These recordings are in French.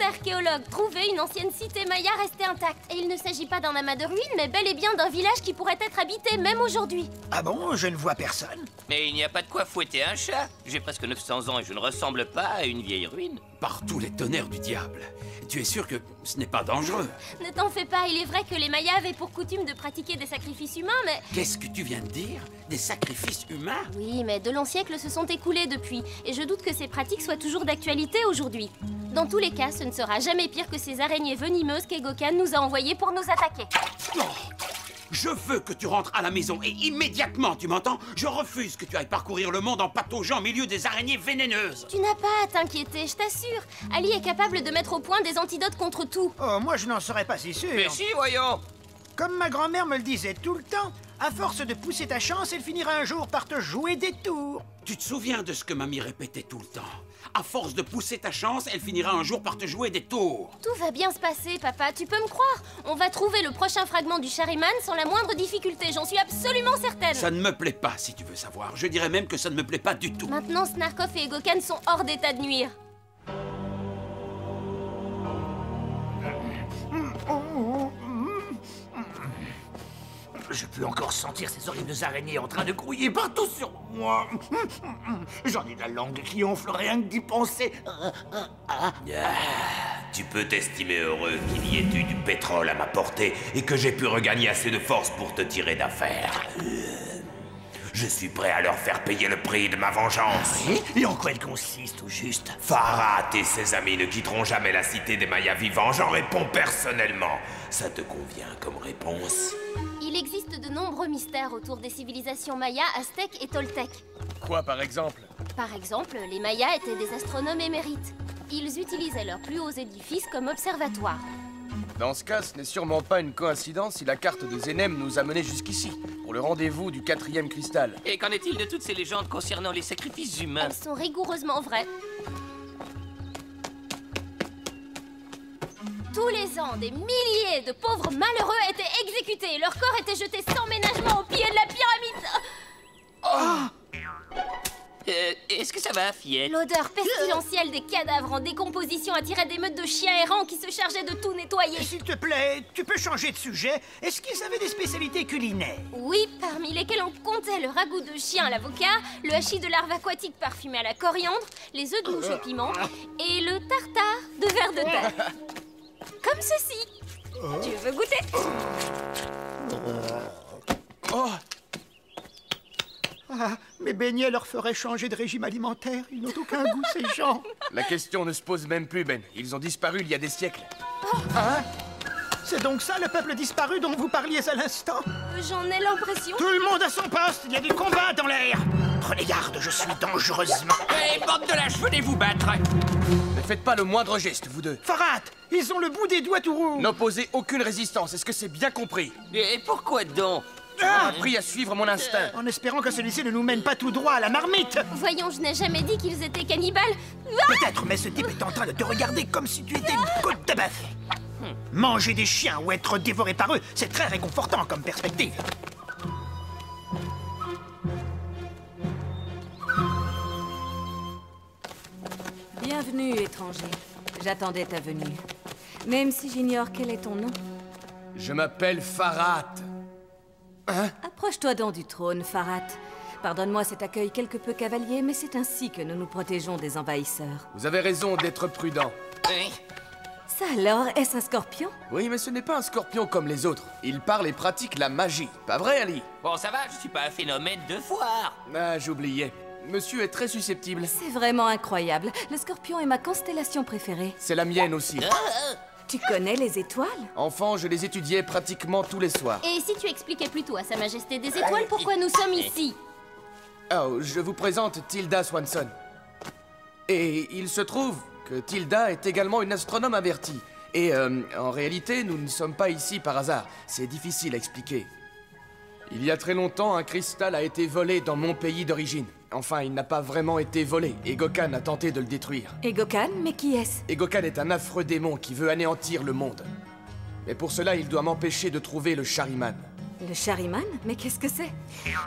archéologues trouvé une ancienne cité maya restée intacte. Et il ne s'agit pas d'un amas de ruines, mais bel et bien d'un village qui pourrait être habité même aujourd'hui. Ah bon Je ne vois personne. Mais il n'y a pas de quoi fouetter un chat. J'ai presque 900 ans et je ne ressemble pas à une vieille ruine. Par tous les tonnerres du diable. Tu es sûr que ce n'est pas dangereux? Ne t'en fais pas, il est vrai que les Mayas avaient pour coutume de pratiquer des sacrifices humains, mais... Qu'est-ce que tu viens de dire? Des sacrifices humains? Oui, mais de longs siècles se sont écoulés depuis, et je doute que ces pratiques soient toujours d'actualité aujourd'hui. Dans tous les cas, ce ne sera jamais pire que ces araignées venimeuses qu'Egokan nous a envoyées pour nous attaquer. Oh je veux que tu rentres à la maison et immédiatement, tu m'entends? Je refuse que tu ailles parcourir le monde en pataugeant au milieu des araignées vénéneuses. Tu n'as pas à t'inquiéter, je t'assure. Ali est capable de mettre au point des antidotes contre tout. Oh, moi je n'en serais pas si sûr. Mais si, voyons Comme ma grand-mère me le disait tout le temps, à force de pousser ta chance, elle finira un jour par te jouer des tours. Tu te souviens de ce que mamie répétait tout le temps À force de pousser ta chance, elle finira un jour par te jouer des tours. Tout va bien se passer, papa, tu peux me croire. On va trouver le prochain fragment du Shariman sans la moindre difficulté, j'en suis absolument certaine. Ça ne me plaît pas, si tu veux savoir. Je dirais même que ça ne me plaît pas du tout. Maintenant, Snarkov et Egokan sont hors d'état de nuire. Je peux encore sentir ces horribles araignées en train de grouiller partout sur moi. J'en ai la langue qui enfle rien que d'y penser. Ah, tu peux t'estimer heureux qu'il y ait eu du pétrole à ma portée et que j'ai pu regagner assez de force pour te tirer d'affaire. Je suis prêt à leur faire payer le prix de ma vengeance. Oui Et en quoi elle consiste, au juste Farhat et ses amis ne quitteront jamais la cité des Mayas vivants, j'en réponds personnellement. Ça te convient comme réponse Il existe de nombreux mystères autour des civilisations mayas, aztèques et toltèques. Quoi, par exemple? Par exemple, les mayas étaient des astronomes émérites. Ils utilisaient leurs plus hauts édifices comme observatoires. Dans ce cas, ce n'est sûrement pas une coïncidence si la carte de Zenem nous a menés jusqu'ici, pour le rendez-vous du quatrième cristal. Et qu'en est-il de toutes ces légendes concernant les sacrifices humains Elles sont rigoureusement vraies. Tous les ans, des milliers de pauvres malheureux étaient exécutés. Leurs corps étaient jetés sans ménagement Est-ce que ça va, fillette L'odeur pestilentielle des cadavres en décomposition attirait des meutes de chiens errants qui se chargeaient de tout nettoyer. S'il te plaît, tu peux changer de sujet Est-ce qu'ils avaient des spécialités culinaires Oui, parmi lesquelles on comptait le ragoût de chien à l'avocat, le hachis de larve aquatique parfumé à la coriandre, les œufs de mouche au piment et le tartare de verre de terre. Comme ceci. Tu veux goûter? Oh Ah, mes beignets leur feraient changer de régime alimentaire. Ils n'ont aucun goût, ces gens. La question ne se pose même plus, Ben. Ils ont disparu il y a des siècles. Hein? C'est donc ça le peuple disparu dont vous parliez à l'instant? J'en ai l'impression. Tout le monde à son poste, il y a du combat dans l'air Prenez garde, je suis dangereusement... Hé, bande de lâches, venez vous battre Ne faites pas le moindre geste, vous deux. Farhat Ils ont le bout des doigts tout rouge N'opposez aucune résistance, est-ce que c'est bien compris? Et pourquoi donc? Ah Appris à suivre mon instinct. En espérant que celui-ci ne nous mène pas tout droit à la marmite Voyons, je n'ai jamais dit qu'ils étaient cannibales. Peut-être, mais ce type est en train de te regarder comme si tu étais une côte de bœuf Manger des chiens ou être dévoré par eux, c'est très réconfortant comme perspective. Bienvenue, étranger. J'attendais ta venue. Même si j'ignore quel est ton nom. Je m'appelle Farhat. Approche-toi donc du trône, Farhat. Pardonne-moi cet accueil quelque peu cavalier, mais c'est ainsi que nous nous protégeons des envahisseurs. Vous avez raison d'être prudent. Oui. Ça alors, est-ce un scorpion? Oui, mais ce n'est pas un scorpion comme les autres. Il parle et pratique la magie. Pas vrai, Ali? Bon, ça va, je suis pas un phénomène de foire Ah, j'oubliais. Monsieur est très susceptible. C'est vraiment incroyable. Le scorpion est ma constellation préférée. C'est la mienne aussi. Tu connais les étoiles Enfant, je les étudiais pratiquement tous les soirs. Et si tu expliquais plutôt à Sa Majesté des Étoiles pourquoi nous sommes ici Oh, je vous présente Tilda Swanson. Et il se trouve que Tilda est également une astronome avertie. Et euh, en réalité, nous ne sommes pas ici par hasard. C'est difficile à expliquer. Il y a très longtemps, un cristal a été volé dans mon pays d'origine. Enfin, il n'a pas vraiment été volé. Egokan a tenté de le détruire. Egokan Mais qui est-ce? Egokan est un affreux démon qui veut anéantir le monde. Mais pour cela, il doit m'empêcher de trouver le Shariman. Le Shariman? Mais qu'est-ce que c'est?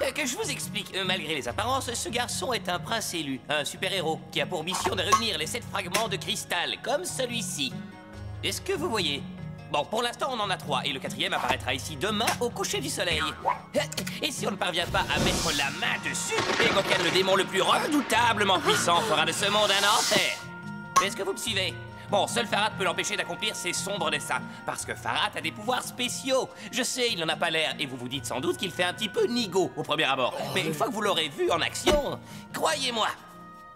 Euh, Que je vous explique, euh, malgré les apparences, ce garçon est un prince élu, un super-héros, qui a pour mission de réunir les sept fragments de cristal, comme celui-ci. Est-ce que vous voyez? Bon, pour l'instant, on en a trois, et le quatrième apparaîtra ici demain au coucher du soleil. Et si on ne parvient pas à mettre la main dessus, le démon le plus redoutablement puissant, fera de ce monde un enfer. Est-ce que vous me suivez? Bon, seul Farad peut l'empêcher d'accomplir ses sombres desseins, parce que Farad a des pouvoirs spéciaux. Je sais, il n'en a pas l'air, et vous vous dites sans doute qu'il fait un petit peu nigo au premier abord. Mais une fois que vous l'aurez vu en action, croyez-moi,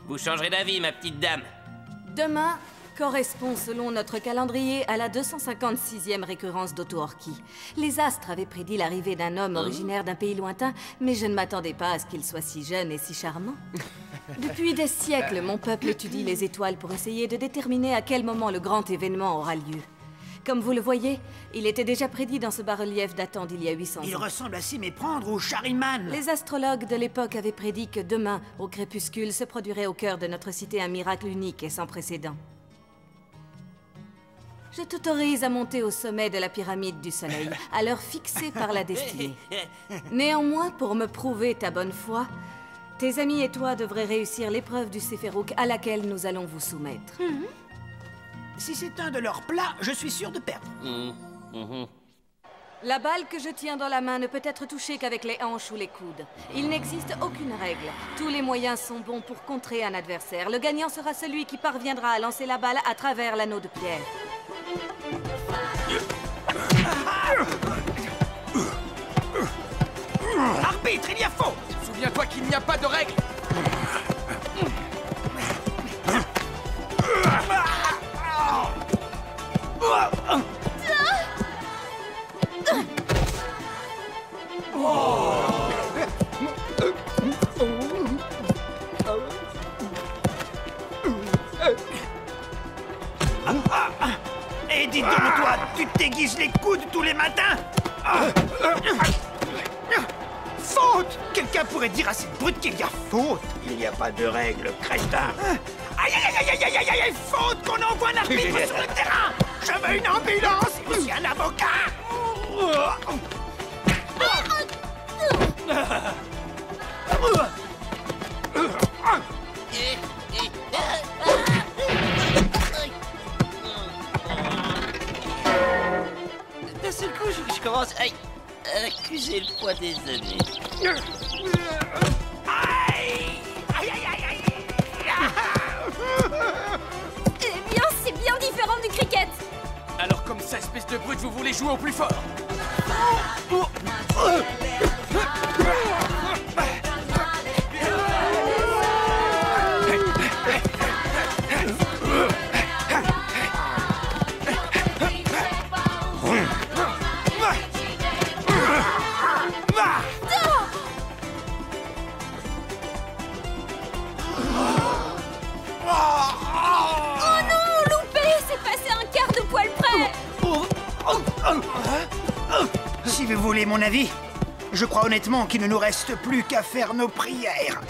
vous changerez d'avis, ma petite dame. Demain correspond, selon notre calendrier, à la 256e récurrence d'Otoorki. Les astres avaient prédit l'arrivée d'un homme originaire d'un pays lointain, mais je ne m'attendais pas à ce qu'il soit si jeune et si charmant. Depuis des siècles, mon peuple étudie les étoiles pour essayer de déterminer à quel moment le grand événement aura lieu. Comme vous le voyez, il était déjà prédit dans ce bas-relief datant d'il y a 800 ans. Il ressemble à s'y méprendre au Shariman. Les astrologues de l'époque avaient prédit que demain, au crépuscule, se produirait au cœur de notre cité un miracle unique et sans précédent. Je t'autorise à monter au sommet de la pyramide du soleil, à l'heure fixée par la destinée. Néanmoins, pour me prouver ta bonne foi, tes amis et toi devraient réussir l'épreuve du Séphérouk à laquelle nous allons vous soumettre. Si c'est un de leurs plats, je suis sûr de perdre. La balle que je tiens dans la main ne peut être touchée qu'avec les hanches ou les coudes. Il n'existe aucune règle. Tous les moyens sont bons pour contrer un adversaire. Le gagnant sera celui qui parviendra à lancer la balle à travers l'anneau de pierre. Arbitre, il y a faute Souviens-toi qu'il n'y a pas de règle Et dis donc, toi, tu te déguises les coudes tous les matins Faute. Quelqu'un pourrait dire à cette brute qu'il y a faute. Il n'y a pas de règle, crétin. Aïe aïe aïe aïe aïe aïe aïe aïe Faute qu'on envoie un arbitre sur le terrain. Je veux une ambulance et aussi un avocat. D'un seul coup, je, je commence. À accuser le poids des années. Aïe Aïe aïe aïe aïe Eh bien, c'est bien différent du cricket. Alors comme ça, espèce de brute, vous voulez jouer au plus fort? Oh mon avis, je crois honnêtement qu'il ne nous reste plus qu'à faire nos prières.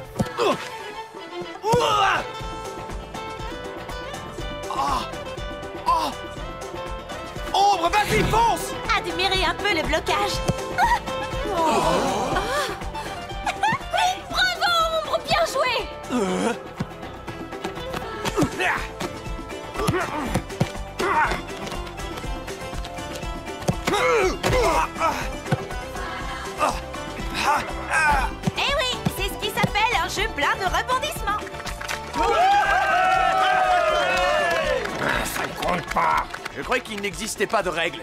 Ombre, vas-y, fonce. Admirez un peu le blocage. Bravo, Ombre, bien joué Je croyais qu'il n'existait pas de règle.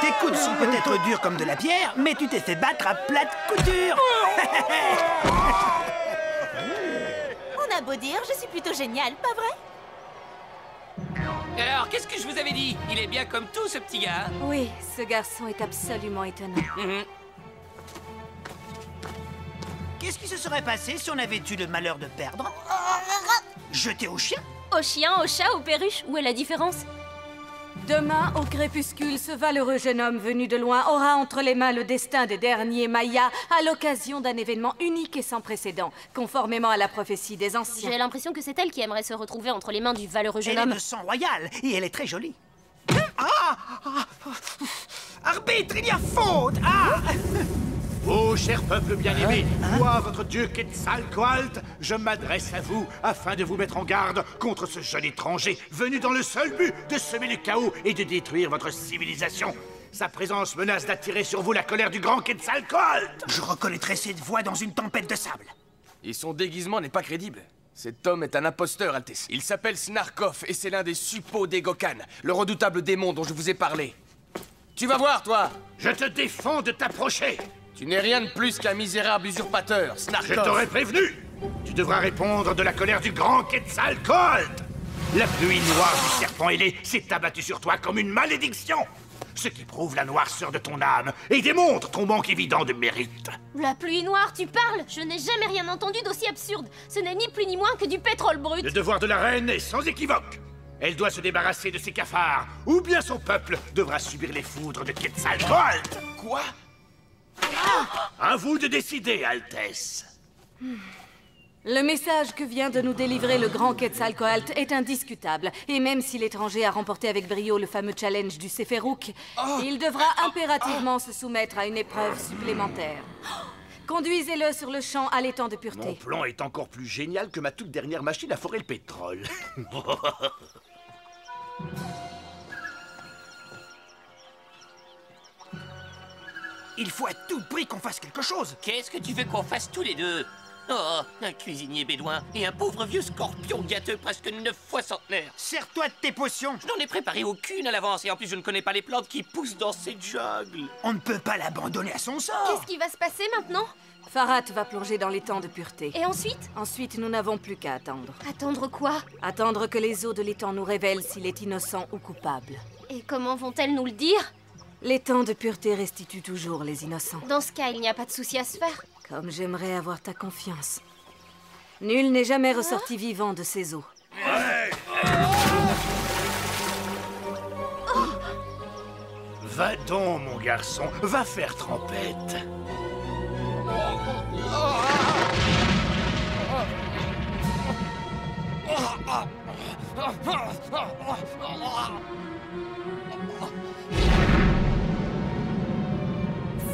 Tes coudes sont peut-être durs comme de la pierre, mais tu t'es fait battre à plate couture. On a beau dire, je suis plutôt génial, pas vrai? Alors, qu'est-ce que je vous avais dit? Il est bien comme tout, ce petit gars. hein? Oui, ce garçon est absolument étonnant. Mhm. Qu'est-ce qui se serait passé si on avait eu le malheur de perdre Jeter au chien Au chien, au chat, au perruche, où est la différence Demain, au crépuscule, ce valeureux jeune homme venu de loin aura entre les mains le destin des derniers Mayas à l'occasion d'un événement unique et sans précédent, conformément à la prophétie des anciens. J'ai l'impression que c'est elle qui aimerait se retrouver entre les mains du valeureux jeune Elle est homme. de sang royal et elle est très jolie. Ah, ah, Arbitre, il y a faute Ah Ô cher peuple bien-aimé, moi, votre dieu Quetzalcoatl, je m'adresse à vous afin de vous mettre en garde contre ce jeune étranger venu dans le seul but de semer le chaos et de détruire votre civilisation. Sa présence menace d'attirer sur vous la colère du grand Quetzalcoatl Je reconnaîtrais cette voix dans une tempête de sable. Et son déguisement n'est pas crédible. Cet homme est un imposteur, Altesse. Il s'appelle Snarkov et c'est l'un des suppôts des Gokan, le redoutable démon dont je vous ai parlé. Tu vas voir, toi Je te défends de t'approcher Tu n'es rien de plus qu'un misérable usurpateur, Je Snarkov. t'aurais prévenu. Tu devras répondre de la colère du grand Quetzalcoatl. La pluie noire du serpent ailé s'est abattue sur toi comme une malédiction. Ce qui prouve la noirceur de ton âme et démontre ton manque évident de mérite. La pluie noire, tu parles? Je n'ai jamais rien entendu d'aussi absurde. Ce n'est ni plus ni moins que du pétrole brut. Le devoir de la reine est sans équivoque. Elle doit se débarrasser de ses cafards, ou bien son peuple devra subir les foudres de Quetzalcoatl. Quoi? À vous de décider, Altesse Le message que vient de nous délivrer le grand Quetzalcoatl est indiscutable. Et même si l'étranger a remporté avec brio le fameux challenge du Seferouk, il devra impérativement se soumettre à une épreuve supplémentaire. Conduisez-le sur le champ à l'étang de Mon pureté. plan est encore plus génial que ma toute dernière machine à forer le pétrole. Il faut à tout prix qu'on fasse quelque chose. Qu'est-ce que tu veux qu'on fasse tous les deux? Oh, un cuisinier bédouin et un pauvre vieux scorpion gâteux presque neuf fois centenaire. Sers-toi de tes potions. Je n'en ai préparé aucune à l'avance et en plus je ne connais pas les plantes qui poussent dans ces jungles. On ne peut pas l'abandonner à son sort. Qu'est-ce qui va se passer maintenant? Farhat va plonger dans l'étang de pureté. Et ensuite? Ensuite, nous n'avons plus qu'à attendre. Attendre quoi? Attendre que les eaux de l'étang nous révèlent s'il est innocent ou coupable. Et comment vont-elles nous le dire? L'étang de pureté restitue toujours les innocents. Dans ce cas, il n'y a pas de souci à se faire. Comme j'aimerais avoir ta confiance. Nul n'est jamais ressorti vivant de ces eaux. Va donc, mon garçon, va faire trempette.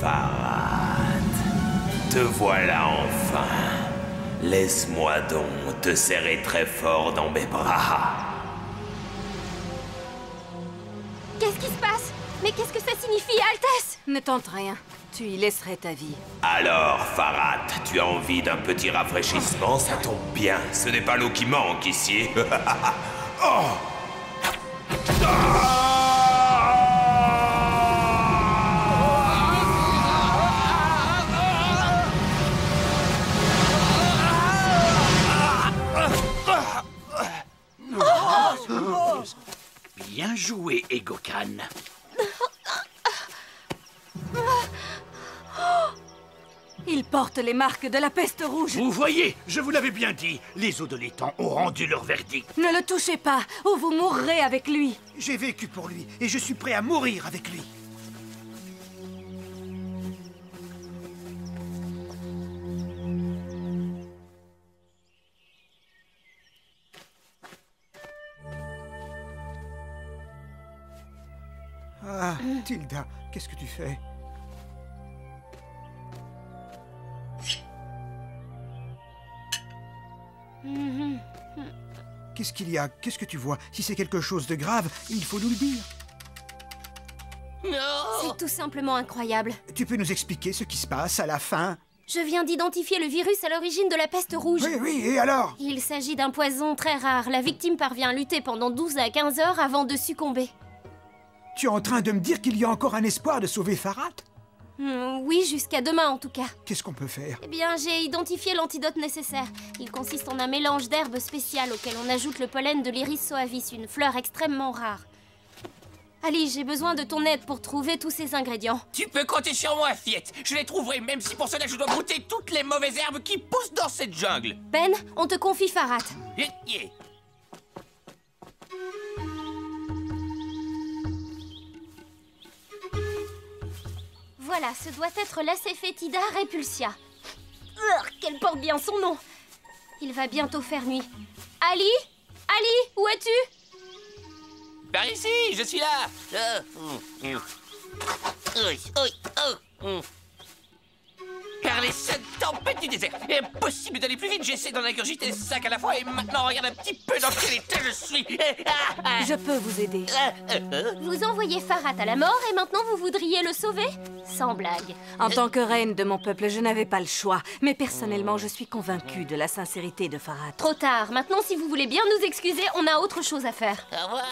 Farad, te voilà enfin. Laisse-moi donc te serrer très fort dans mes bras. Qu'est-ce qui se passe? Mais qu'est-ce que ça signifie, Altesse? Ne tente rien. Tu y laisserais ta vie. Alors, Farad, tu as envie d'un petit rafraîchissement? Ça tombe bien, ce n'est pas l'eau qui manque ici. oh Bien joué, Egokan. Il porte les marques de la peste rouge. Vous voyez, je vous l'avais bien dit, les eaux de l'étang ont rendu leur verdict. Ne le touchez pas, ou vous mourrez avec lui. J'ai vécu pour lui et je suis prêt à mourir avec lui. Ah, Tilda, qu'est-ce que tu fais? Qu'est-ce qu'il y a? Qu'est-ce que tu vois? Si c'est quelque chose de grave, il faut nous le dire. Non C'est tout simplement incroyable. Tu peux nous expliquer ce qui se passe à la fin? Je viens d'identifier le virus à l'origine de la peste rouge. Oui, oui, et alors? Il s'agit d'un poison très rare. La victime parvient à lutter pendant 12 à 15 heures avant de succomber. Tu es en train de me dire qu'il y a encore un espoir de sauver Farhat Hmm, oui, jusqu'à demain en tout cas. Qu'est-ce qu'on peut faire? Eh bien, j'ai identifié l'antidote nécessaire. Il consiste en un mélange d'herbes spéciales auquel on ajoute le pollen de l'iris soavis, une fleur extrêmement rare. Ali, j'ai besoin de ton aide pour trouver tous ces ingrédients. Tu peux compter sur moi, Fiette. Je les trouverai, même si pour cela je dois goûter toutes les mauvaises herbes qui poussent dans cette jungle. Ben, on te confie Farhat. Eh, eh. Voilà, ce doit être l'Acéphétida repulsia. Qu'elle porte bien son nom. Il va bientôt faire nuit. Ali Ali, où es-tu? Par ici, je suis là. Ah, Par les sept tempêtes du désert Impossible d'aller plus vite, j'essaie d'en ingurgiter cinq à la fois et maintenant regarde un petit peu dans quel état je suis Je peux vous aider. Vous envoyez Farhat à la mort et maintenant vous voudriez le sauver? Sans blague. En tant que reine de mon peuple, je n'avais pas le choix. Mais personnellement, je suis convaincue de la sincérité de Farhat. Trop tard. Maintenant, si vous voulez bien nous excuser, on a autre chose à faire. Au revoir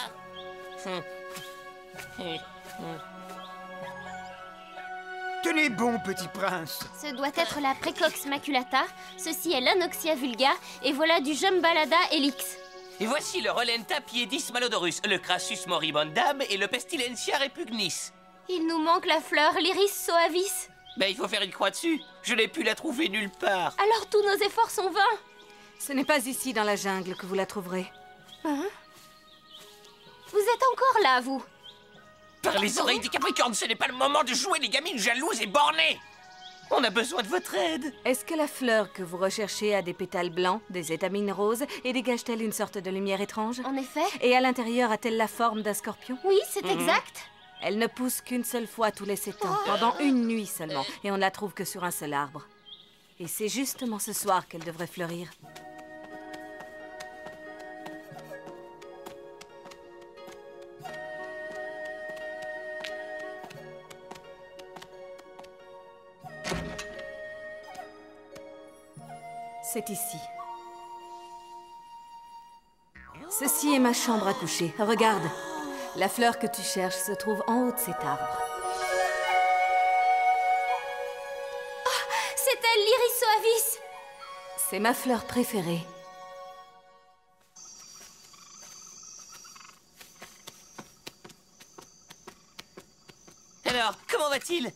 Tenez bon, petit prince. Ce doit être la Précox maculata, ceci est l'Anoxia vulga, et voilà du Jumbalada helix. Et voici le Rolenta piedis malodorus, le Crassus moribundam et le Pestilentia repugnis. Il nous manque la fleur, l'iris soavis. Ben, il faut faire une croix dessus. Je n'ai pu la trouver nulle part. Alors tous nos efforts sont vains. Ce n'est pas ici dans la jungle que vous la trouverez. Vous êtes encore là, vous Par les oreilles des Capricornes, ce n'est pas le moment de jouer les gamines jalouses et bornées. On a besoin de votre aide. Est-ce que la fleur que vous recherchez a des pétales blancs, des étamines roses et dégage-t-elle une sorte de lumière étrange? En effet Et à l'intérieur a-t-elle la forme d'un scorpion? Oui, c'est exact. Elle ne pousse qu'une seule fois tous les sept ans, pendant une nuit seulement, et on ne la trouve que sur un seul arbre. Et c'est justement ce soir qu'elle devrait fleurir. C'est ici. Ceci est ma chambre à coucher. Regarde. La fleur que tu cherches se trouve en haut de cet arbre. C'est elle, l'iris soavis. C'est ma fleur préférée. Alors, comment va-t-il?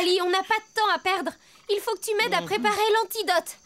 Ali, on n'a pas de temps à perdre. Il faut que tu m'aides à préparer l'antidote.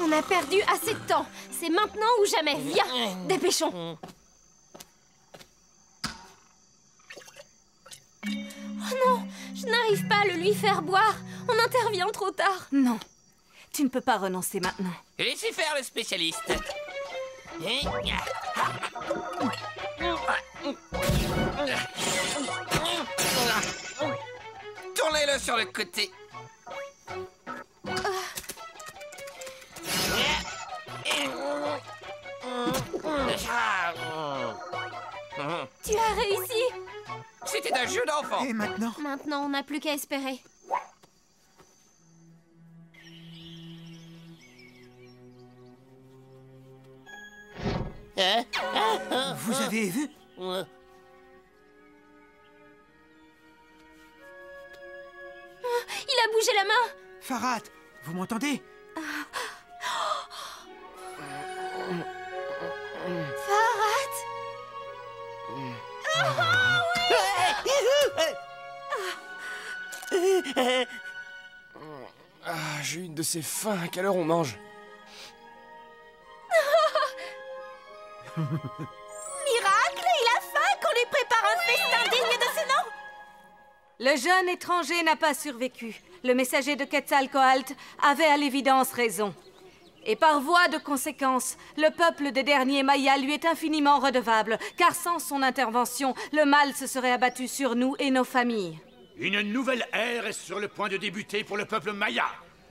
On a perdu assez de temps. C'est maintenant ou jamais. Viens, dépêchons. Oh non, je n'arrive pas à le lui faire boire. On intervient trop tard. Non, tu ne peux pas renoncer maintenant. Laissez faire le spécialiste. Tournez-le sur le côté. Réussi. C'était un jeu d'enfant. Et maintenant? Maintenant, on n'a plus qu'à espérer. Vous avez vu? Il a bougé la main. Farhat, vous m'entendez? J'ai une de ces faims. À quelle heure on mange Miracle Il a faim qu'on lui prépare un festin digne de ce nom Le jeune étranger n'a pas survécu. Le messager de Quetzalcoatl avait à l'évidence raison. Et par voie de conséquence, le peuple des derniers Mayas lui est infiniment redevable, car sans son intervention, le mal se serait abattu sur nous et nos familles. Une nouvelle ère est sur le point de débuter pour le peuple maya.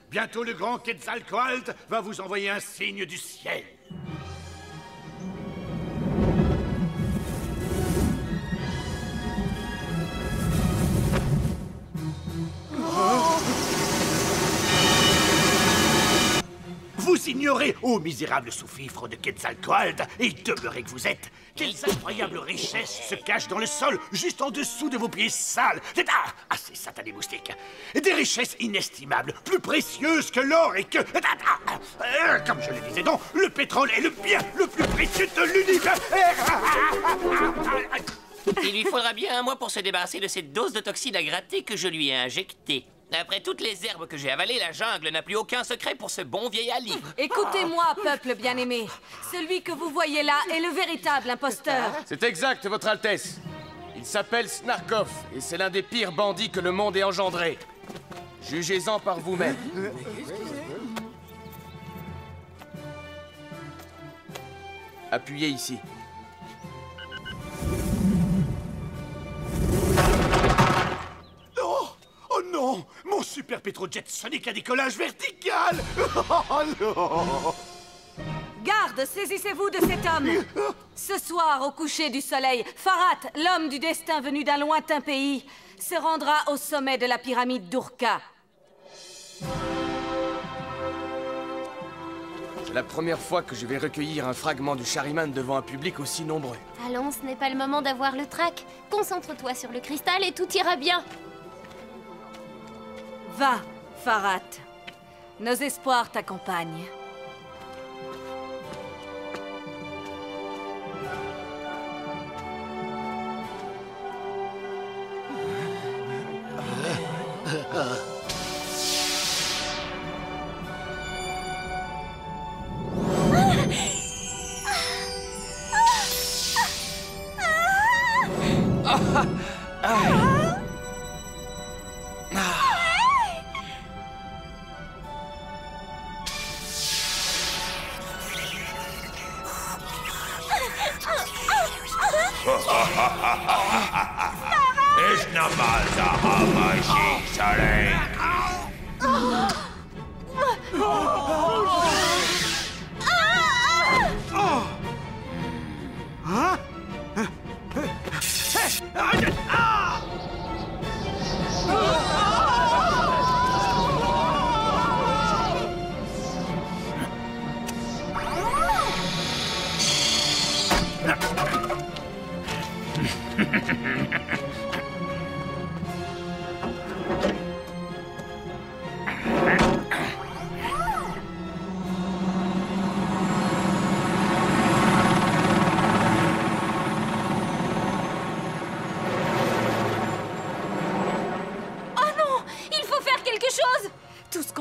Bientôt le grand Quetzalcoatl va vous envoyer un signe du ciel. Vous ignorez ô misérable sous-fifre de Quetzalcoatl et demeurez que vous êtes. Quelles incroyables richesses se cachent dans le sol, juste en dessous de vos pieds sales. Ah, ah ces satanés moustiques Des richesses inestimables, plus précieuses que l'or et que... Ah, ah, ah, comme je le disais donc, le pétrole est le bien le plus précieux de l'univers. Il lui faudra bien un mois pour se débarrasser de cette dose de toxine à gratter que je lui ai injectée. Après toutes les herbes que j'ai avalées, la jungle n'a plus aucun secret pour ce bon vieil Ali. Écoutez-moi, peuple bien-aimé. Celui que vous voyez là est le véritable imposteur. C'est exact, Votre Altesse. Il s'appelle Snarkov et c'est l'un des pires bandits que le monde ait engendré. Jugez-en par vous-même. Appuyez ici. Non Mon super pétrojet sonique à décollage vertical Oh non Garde, saisissez-vous de cet homme Ce soir, au coucher du soleil, Farhat, l'homme du destin venu d'un lointain pays, se rendra au sommet de la pyramide d'Urka. C'est la première fois que je vais recueillir un fragment du Chariman devant un public aussi nombreux. Allons, ce n'est pas le moment d'avoir le trac. Concentre-toi sur le cristal et tout ira bien. Va, Farhat. Nos espoirs t'accompagnent. Soleil.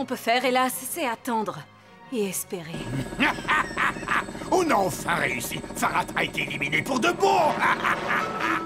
Peut faire, hélas, c'est attendre et espérer. On a enfin réussi Farhat a été éliminé pour de bon